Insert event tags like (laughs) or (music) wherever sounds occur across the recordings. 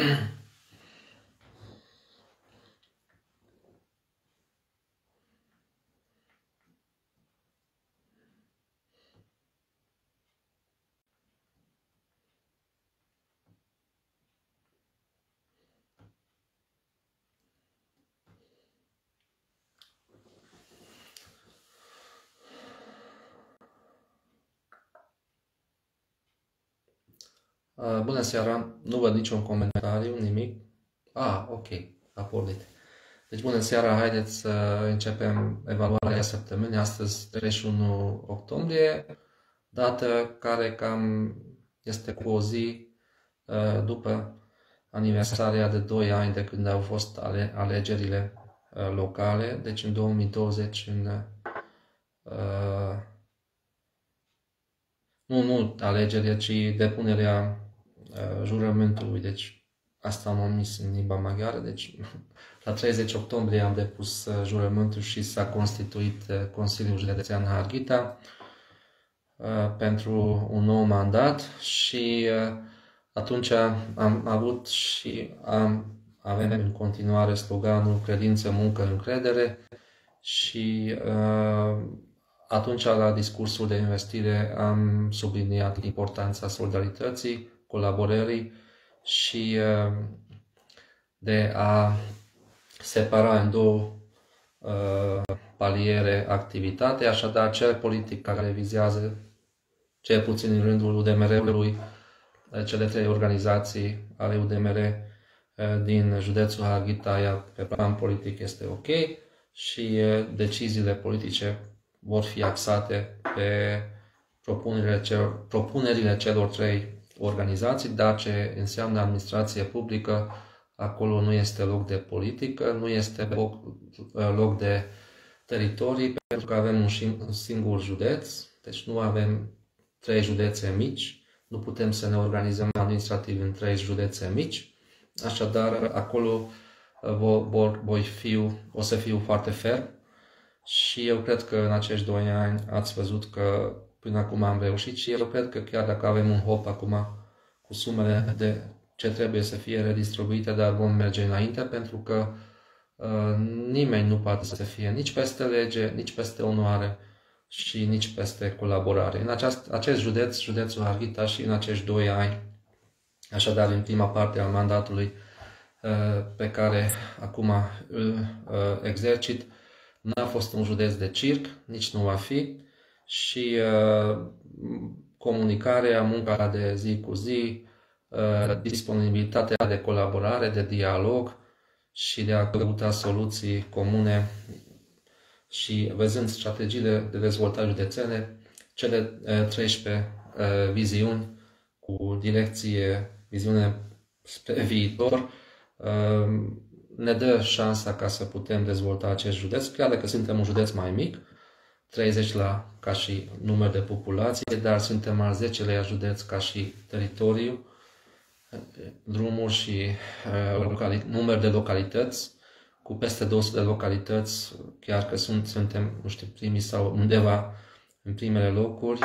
mm (clears throat) bună seara, nu văd niciun comentariu, nimic. Ah, ok, a pornit. Deci bună seara, haideți să începem evaluarea săptămânii, astăzi 31 octombrie, dată care cam este cu o zi uh, după aniversarea de 2 ani de când au fost ale, alegerile uh, locale, deci în 2020 în uh, nu, nu alegerile, ci depunerea Uh, jurământului, deci asta am omis în limba maghiară, deci (laughs) la 30 octombrie am depus uh, jurământul și s-a constituit uh, Consiliul Județean Harghita pentru un nou mandat și atunci am avut și am, avem în continuare sloganul credință, muncă, încredere și atunci la discursul de investire am subliniat importanța solidarității, colaborării și uh, de a separa în două uh, paliere activitate, așadar cel politic care vizează cel puțin în rândul UDMR-ului uh, cele trei organizații ale UDMR din județul Harghitaia pe plan politic este ok și deciziile politice vor fi axate pe propunerile celor, propunerile celor trei organizații, dar ce înseamnă administrație publică, acolo nu este loc de politică, nu este loc de teritorii, pentru că avem un singur județ, deci nu avem trei județe mici, nu putem să ne organizăm administrativ în trei județe mici, așadar acolo uh, voi fiu, o să fiu foarte ferm și eu cred că în acești doi ani ați văzut că până acum am reușit și eu cred că chiar dacă avem un hop acum cu sumele de ce trebuie să fie redistribuite, dar vom merge înainte pentru că uh, nimeni nu poate să fie nici peste lege, nici peste onoare și nici peste colaborare. În aceast, acest județ, județul Harghita și în acești doi ani, așadar în prima parte a mandatului uh, pe care acum îl uh, exercit, n-a fost un județ de circ, nici nu va fi, și uh, comunicarea, munca de zi cu zi, uh, disponibilitatea de colaborare, de dialog și de a căuta soluții comune și văzând strategiile de dezvoltare județene, cele 13 uh, viziuni cu direcție, viziune spre viitor, ne dă șansa ca să putem dezvolta acest județ, chiar dacă suntem un județ mai mic, 30 la ca și număr de populație, dar suntem al 10-lea județ ca și teritoriu, drumuri și uh, număr de localități, cu peste 200 de localități, chiar că sunt, suntem, nu știu, primii sau undeva în primele locuri.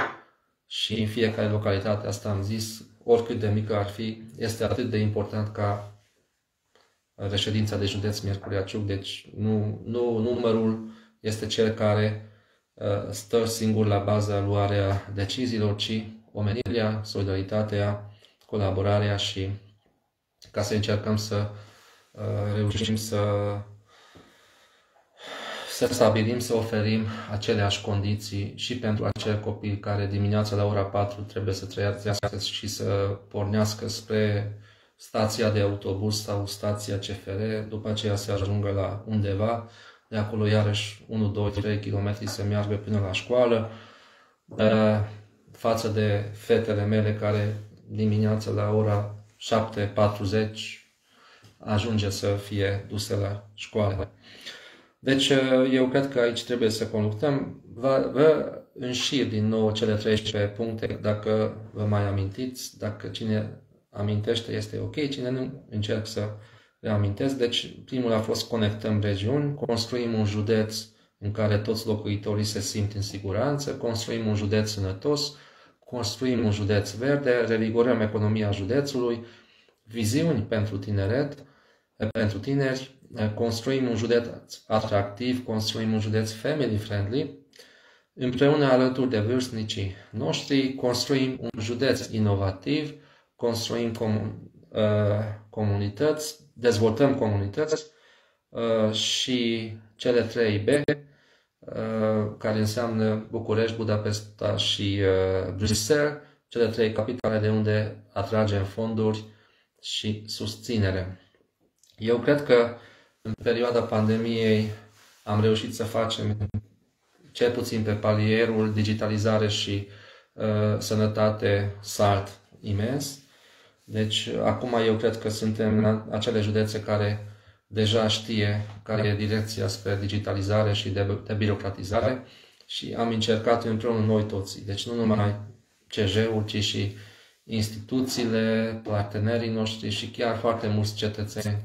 Și în fiecare localitate, asta am zis, oricât de mică ar fi, este atât de important ca reședința de județ Miercurea Ciuc, deci nu, nu numărul este cel care Uh, stă singur la baza luarea deciziilor, ci omenirea, solidaritatea, colaborarea și ca să încercăm să uh, reușim să să stabilim, să oferim aceleași condiții și pentru acel copil care dimineața la ora 4 trebuie să trăiască și să pornească spre stația de autobuz sau stația CFR, după aceea să ajungă la undeva de acolo iarăși 1, 2, 3 km să meargă până la școală, față de fetele mele care dimineața la ora 7.40 ajunge să fie duse la școală. Deci eu cred că aici trebuie să conluctăm. Vă, vă înșir din nou cele 13 puncte dacă vă mai amintiți. Dacă cine amintește este ok, cine nu încerc să reamintesc. Deci, primul a fost conectăm regiuni, construim un județ în care toți locuitorii se simt în siguranță, construim un județ sănătos, construim un județ verde, revigorăm economia județului, viziuni pentru tineret, pentru tineri, construim un județ atractiv, construim un județ family friendly, împreună alături de vârstnicii noștri, construim un județ inovativ, construim comun, uh, comunități, dezvoltăm comunități uh, și cele trei B, uh, care înseamnă București, Budapesta și uh, Bruxelles, cele trei capitale de unde atragem fonduri și susținere. Eu cred că în perioada pandemiei am reușit să facem, cel puțin pe palierul digitalizare și uh, sănătate, salt imens. Deci, acum eu cred că suntem în acele județe care deja știe care e direcția spre digitalizare și debirocratizare și am încercat împreună noi toți. Deci nu numai CJ-ul, ci și instituțiile, partenerii noștri și chiar foarte mulți cetățeni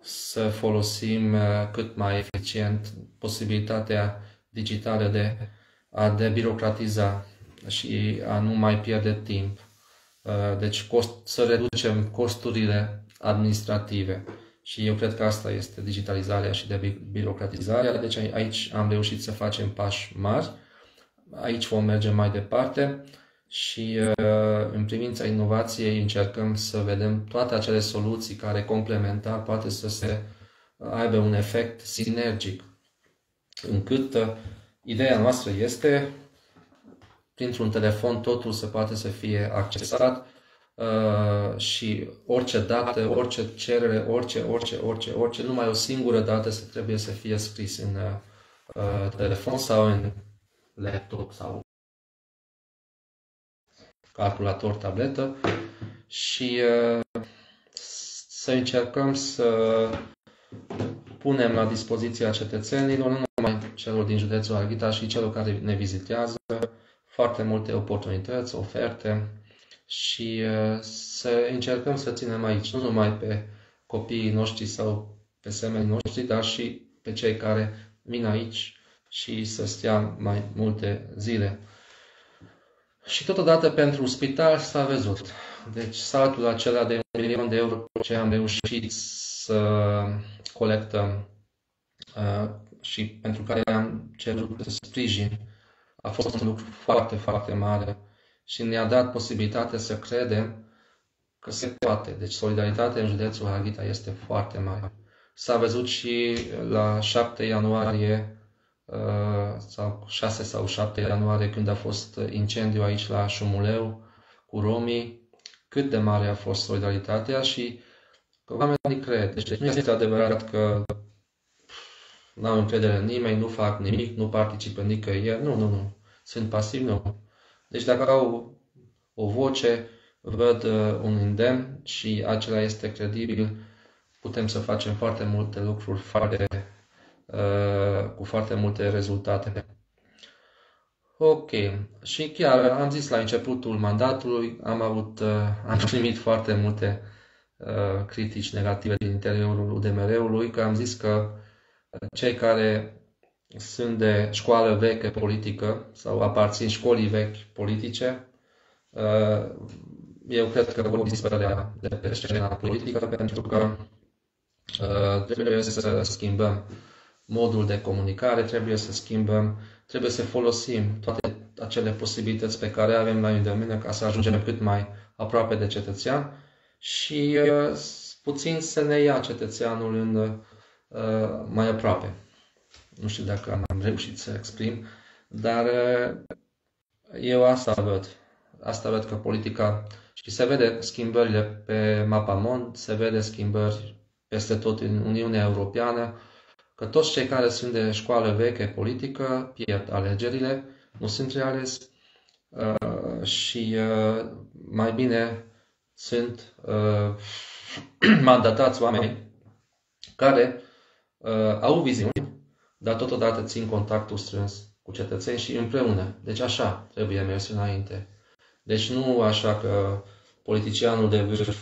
să folosim uh, cât mai eficient posibilitatea digitală de a debirocratiza și a nu mai pierde timp. Uh, deci cost, să reducem costurile administrative. Și eu cred că asta este digitalizarea și debirocratizarea. Deci aici am reușit să facem pași mari. Aici vom merge mai departe și uh, în privința inovației încercăm să vedem toate acele soluții care complementar poate să se aibă un efect sinergic. Încât uh, ideea noastră este printr-un telefon totul să poate să fie accesat uh, și orice dată, orice cerere, orice, orice, orice, orice, numai o singură dată să trebuie să fie scris în uh, telefon sau în laptop sau calculator, tabletă. Și uh, să încercăm să punem la dispoziția cetățenilor, nu numai celor din județul Arghita și celor care ne vizitează, foarte multe oportunități, oferte și uh, să încercăm să ținem aici, nu numai pe copiii noștri sau pe semenii noștri, dar și pe cei care vin aici și să stea mai multe zile. Și totodată pentru spital s-a văzut. Deci saltul acela de un milion de euro ce am reușit să colectăm uh, și pentru care am cerut sprijin a fost un lucru foarte, foarte mare și ne-a dat posibilitatea să credem că se poate. Deci solidaritatea în județul Harghita este foarte mare. S-a văzut și la 7 ianuarie Uh, sau 6 sau 7 ianuarie când a fost incendiu aici la Șumuleu cu romii, cât de mare a fost solidaritatea și că oamenii cred. Deci nu este adevărat că nu au încredere în nimeni, nu fac nimic, nu participă nicăieri. Nu, nu, nu. Sunt pasivi, nu. Deci dacă au o voce, văd uh, un îndemn și acela este credibil, putem să facem foarte multe lucruri foarte Uh, cu foarte multe rezultate. Ok. Și chiar am zis la începutul mandatului, am avut, uh, (laughs) am primit foarte multe uh, critici negative din interiorul UDMR-ului, că am zis că cei care sunt de școală veche politică sau aparțin școlii vechi politice, eu cred că vor dispărea de pe scena politică pentru că trebuie să schimbăm modul de comunicare, trebuie să schimbăm, trebuie să folosim toate acele posibilități pe care avem la îndemână ca să ajungem cât mai aproape de cetățean și uh, puțin să ne ia cetățeanul în uh, mai aproape. Nu știu dacă am reușit să exprim, dar uh, eu asta văd. Asta văd că politica și se vede schimbările pe mapa mond, se vede schimbări peste tot în Uniunea Europeană, că toți cei care sunt de școală veche politică pierd alegerile, nu sunt reales uh, și uh, mai bine sunt uh, (clears throat) mandatați oameni care uh, au viziuni, dar totodată țin contactul strâns cu cetățeni și împreună. Deci așa trebuie mers înainte. Deci nu așa că politicianul de vârf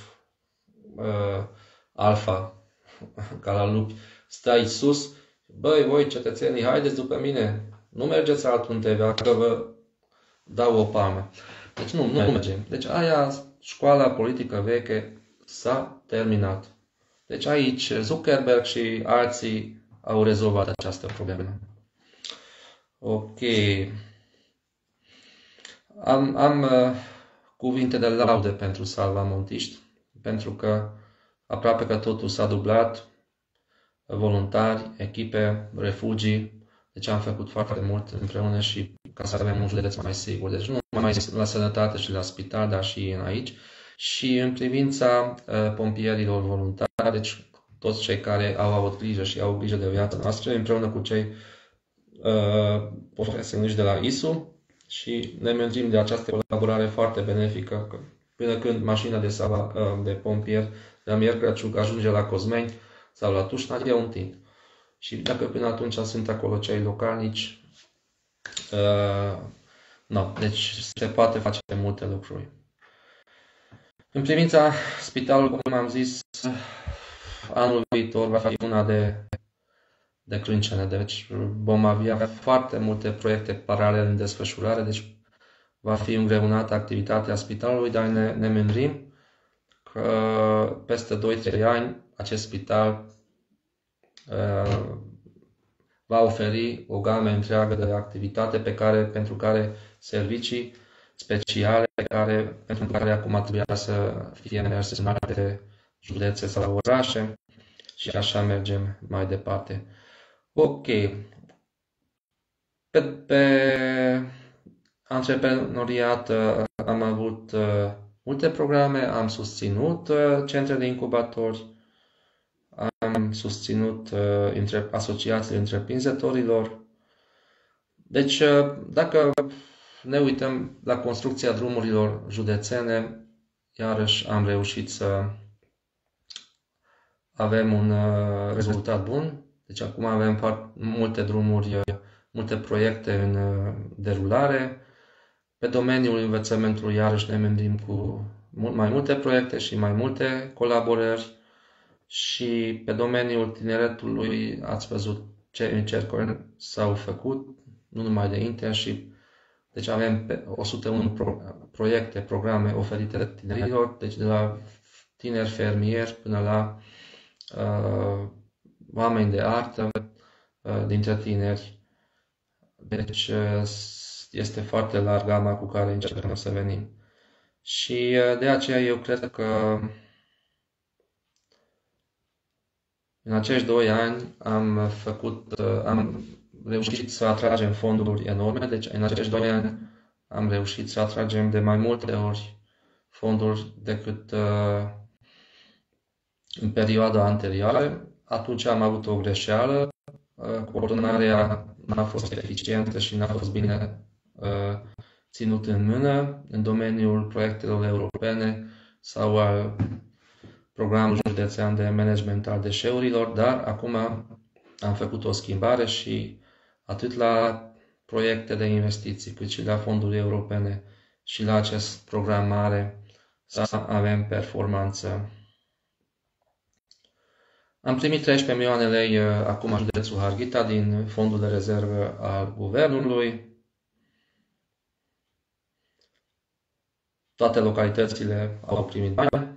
uh, alfa, (laughs) ca la lupi, stai sus, băi, voi cetățenii, haideți după mine, nu mergeți altul în TVA, că vă dau o palmă. Deci nu, nu mergem. Deci aia, școala politică veche, s-a terminat. Deci aici Zuckerberg și alții au rezolvat această problemă. Ok. Am, am uh, cuvinte de laude pentru salvamontiști, pentru că aproape că totul s-a dublat, voluntari, echipe, refugii, deci am făcut foarte mult împreună și ca să avem un județ mai sigur. Deci nu numai la sănătate și la spital, dar și în aici. Și în privința uh, pompierilor voluntari, deci toți cei care au avut grijă și au grijă de viața noastră, împreună cu cei uh, profesioniști de la ISU și ne mergem de această colaborare foarte benefică că până când mașina de, sava, uh, de pompier de la Miercrăciuc ajunge la Cozmeni sau la Tușna, e un timp. Și dacă până atunci sunt acolo cei localnici, uh, no, deci se poate face multe lucruri. În privința spitalului, cum am zis, anul viitor va fi una de, de crâncene, deci vom avea foarte multe proiecte paralele în desfășurare, deci va fi îngreunată activitatea spitalului, dar ne, ne mândrim că peste 2-3 ani acest spital uh, va oferi o gamă întreagă de activitate pe care, pentru care servicii speciale care, pentru care acum trebuia să fie merse în alte județe sau orașe și așa mergem mai departe. Ok. Pe, pe antreprenoriat uh, am avut uh, multe programe, am susținut uh, centre de incubatori, am susținut asociațiile întreprinzătorilor. Deci, dacă ne uităm la construcția drumurilor județene, iarăși am reușit să avem un uh, rezultat bun. Deci acum avem multe drumuri, uh, multe proiecte în uh, derulare. Pe domeniul învățământului iarăși ne mândim cu mai multe proiecte și mai multe colaborări. Și pe domeniul tineretului ați văzut ce încercări s-au făcut, nu numai de internship, deci avem 101 pro, proiecte, programe oferite tinerilor, deci de la tineri fermieri până la uh, oameni de artă uh, dintre tineri. Deci uh, este foarte larg gama cu care încercăm să venim. Și uh, de aceea eu cred că în acești doi ani am făcut, uh, am reușit să atragem fonduri enorme, deci în acești doi ani am reușit să atragem de mai multe ori fonduri decât uh, în perioada anterioară. Atunci am avut o greșeală, uh, coordonarea n-a fost eficientă și n-a fost bine uh, ținut în mână în domeniul proiectelor europene sau al programului județean de management al deșeurilor, dar acum am făcut o schimbare și atât la proiecte de investiții, cât și la fonduri europene și la acest program mare să avem performanță. Am primit 13 milioane lei uh, acum județul Harghita din fondul de rezervă al guvernului. Toate localitățile au primit bani.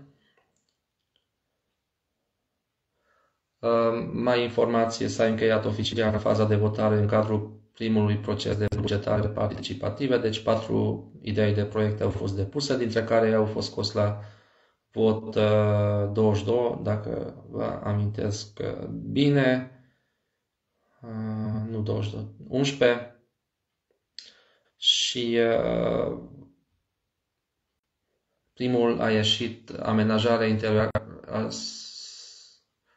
Mai informație, s-a încheiat oficial faza de votare în cadrul primului proces de bugetare participative, deci patru idei de proiecte au fost depuse, dintre care au fost scos la vot 22, uh, dacă vă amintesc uh, bine, uh, nu 22, 11 și primul a ieșit amenajarea interioară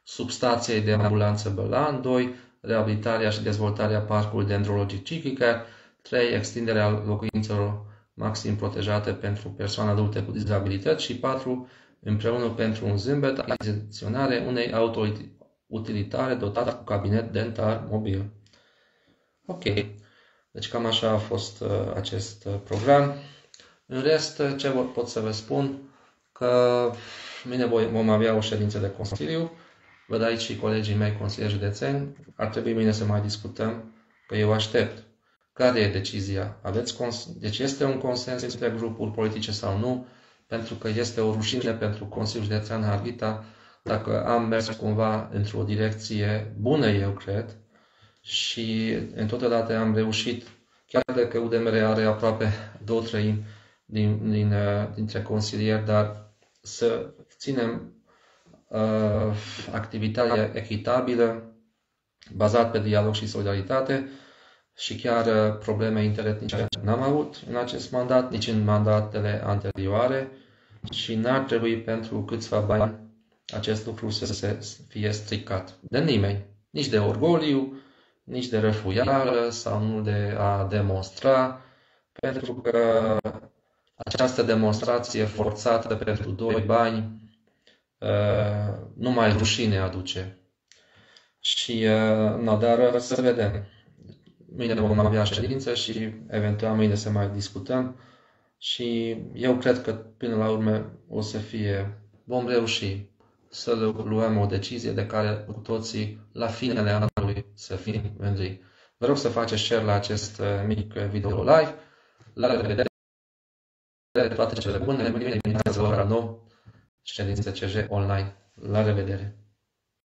substației de ambulanță Bălan, 2. Reabilitarea și dezvoltarea parcului dendrologic civică, 3. Extinderea locuințelor maxim protejate pentru persoane adulte cu dizabilități și 4. Împreună pentru un zâmbet, achiziționare unei auto-utilitare dotată cu cabinet dentar mobil. Ok, deci cam așa a fost uh, acest uh, program. În rest, uh, ce pot să vă spun? Că mine vom avea o ședință de Consiliu văd aici și colegii mei consilieri județeni, ar trebui mâine să mai discutăm, că eu aștept. Care e decizia? Aveți cons- deci este un consens între grupuri politice sau nu? pentru că este o rușine pentru Consiliul Județean Harghita dacă am mers cumva într-o direcție bună, eu cred, și întotdeauna am reușit, chiar dacă UDMR are aproape două treimi din, din, uh, dintre consilieri, dar să ținem uh, activitatea echitabilă, bazat pe dialog și solidaritate și chiar uh, probleme interetnice n-am avut în acest mandat, nici în mandatele anterioare și n-ar trebui pentru câțiva bani acest lucru să se fie stricat de nimeni, nici de orgoliu, nici de răfuială sau nu de a demonstra, pentru că această demonstrație forțată pentru doi bani uh, numai rușine aduce. Și, uh, no, dar să vedem. Mâine vom avea ședință și eventual mâine să mai discutăm. Și eu cred că până la urmă o să fie, vom reuși să luăm o decizie de care cu toții la finele anului să fim mândri. Vă rog să faceți share la acest uh, mic video live. La revedere! Toate cele bune, mâine dimineața la ora 9, ședință CJ online. La revedere!